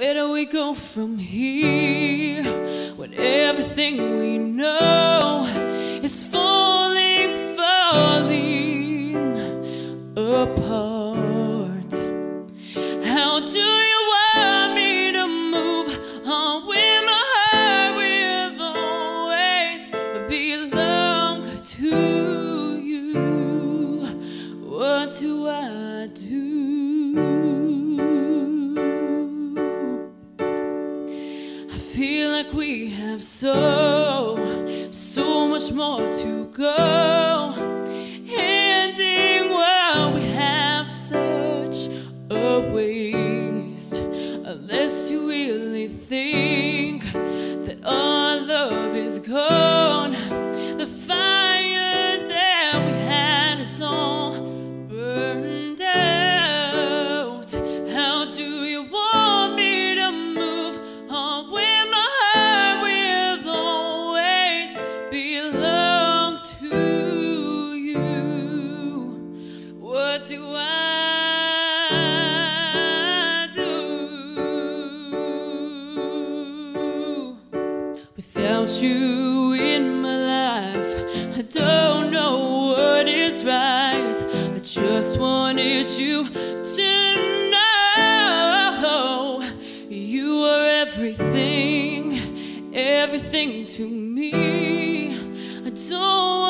where do we go from here? When everything we know like we have so, so much more to go. What do I do without you in my life? I don't know what is right. I just wanted you to know you are everything, everything to me. I don't